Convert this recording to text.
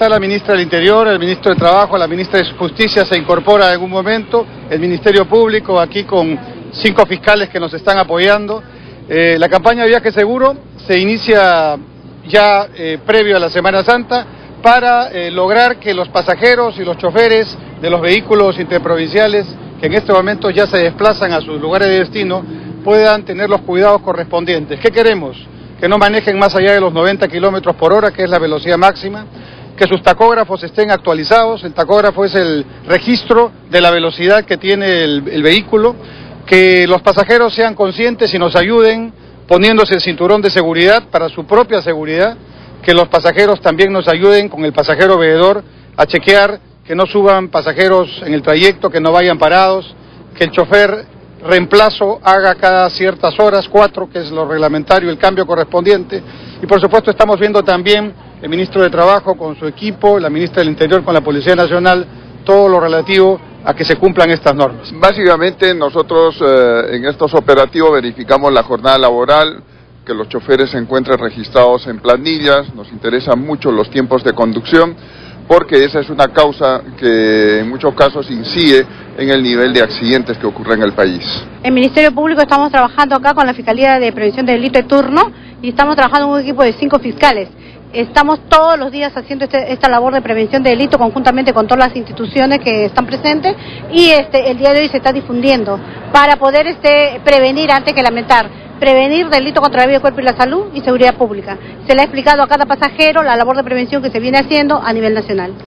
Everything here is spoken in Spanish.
Está la ministra del Interior, el ministro de Trabajo, la ministra de Justicia se incorpora en algún momento, el Ministerio Público aquí con cinco fiscales que nos están apoyando. Eh, la campaña de viaje seguro se inicia ya eh, previo a la Semana Santa para eh, lograr que los pasajeros y los choferes de los vehículos interprovinciales que en este momento ya se desplazan a sus lugares de destino puedan tener los cuidados correspondientes. ¿Qué queremos? Que no manejen más allá de los 90 kilómetros por hora, que es la velocidad máxima, que sus tacógrafos estén actualizados, el tacógrafo es el registro de la velocidad que tiene el, vehículo, que los pasajeros sean conscientes y nos ayuden poniéndose el cinturón de seguridad para su propia seguridad, que los pasajeros también nos ayuden con el pasajero veedor a chequear que no suban pasajeros en el trayecto, que no vayan parados, que el chofer reemplazo haga cada ciertas horas, cuatro, que es lo reglamentario, el cambio correspondiente. Y por supuesto estamos viendo también el ministro de Trabajo con su equipo, la ministra del Interior con la Policía Nacional, todo lo relativo a que se cumplan estas normas. Básicamente nosotros eh, en estos operativos verificamos la jornada laboral, que los choferes se encuentren registrados en planillas, nos interesan mucho los tiempos de conducción, porque esa es una causa que en muchos casos incide en el nivel de accidentes que ocurre en el país. En Ministerio Público estamos trabajando acá con la Fiscalía de Prevención del Delito de turno y estamos trabajando en un equipo de cinco fiscales. Estamos todos los días haciendo este, esta labor de prevención de delito conjuntamente con todas las instituciones que están presentes y este, el día de hoy se está difundiendo para poder este, prevenir antes que lamentar, prevenir delito contra la vida, el cuerpo y la salud y seguridad pública. Se le ha explicado a cada pasajero la labor de prevención que se viene haciendo a nivel nacional.